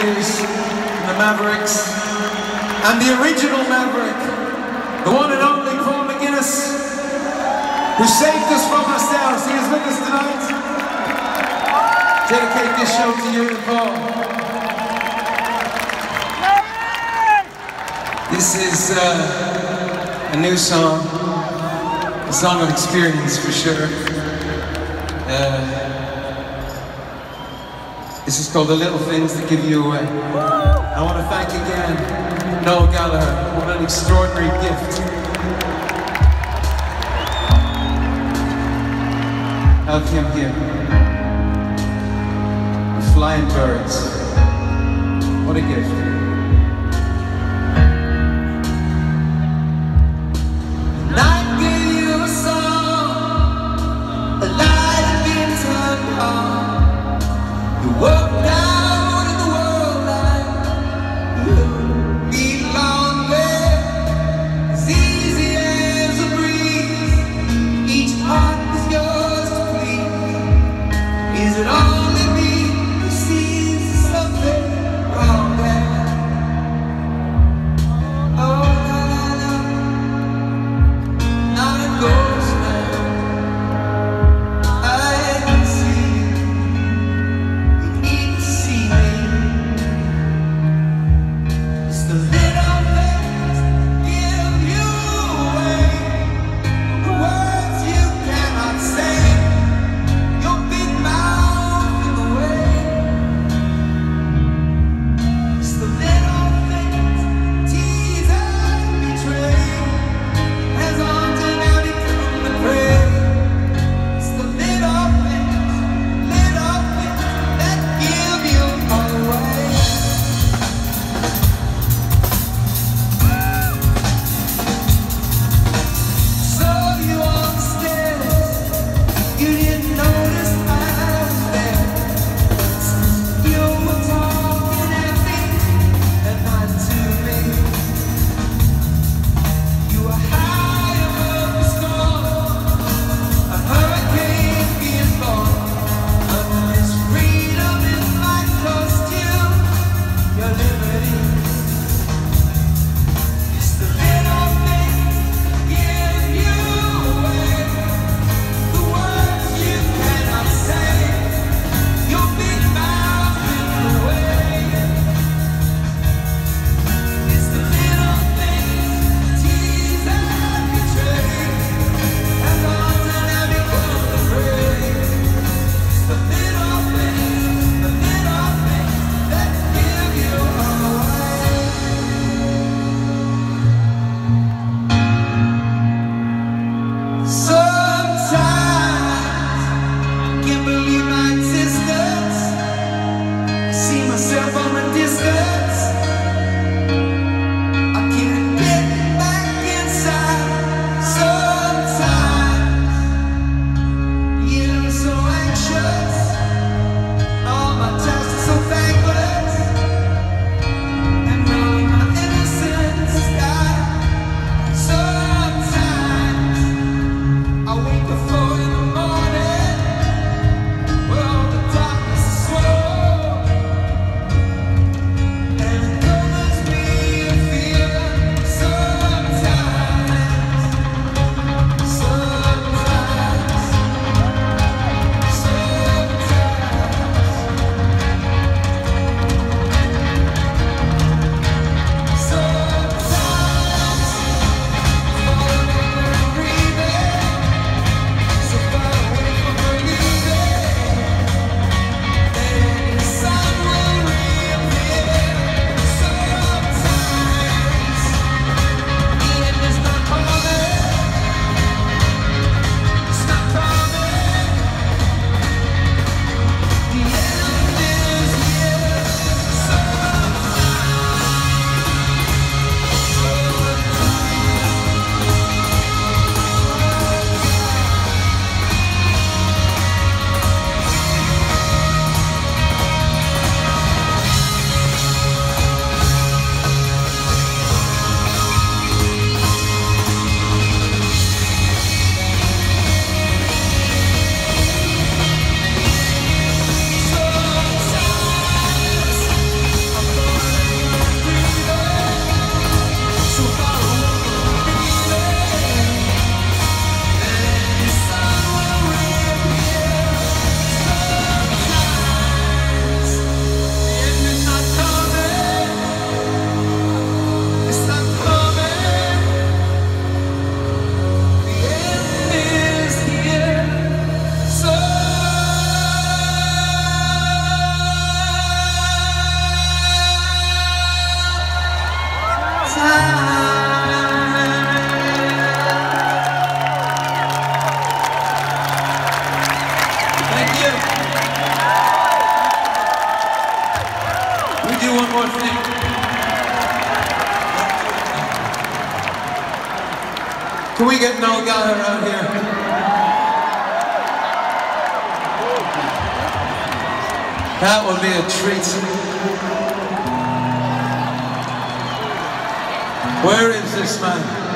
The Mavericks, and the original Maverick, the one and only Paul McGuinness, who saved us from ourselves. He is with us tonight. Dedicate this show to you Paul. This is uh, a new song, a song of experience for sure. Uh, this is called The Little Things That Give You Away. I want to thank again Noel Gallagher. What an extraordinary gift. Have him here. The flying birds. What a gift. The world Can we get Noel Gallagher out here? That would be a treat. Where is this man?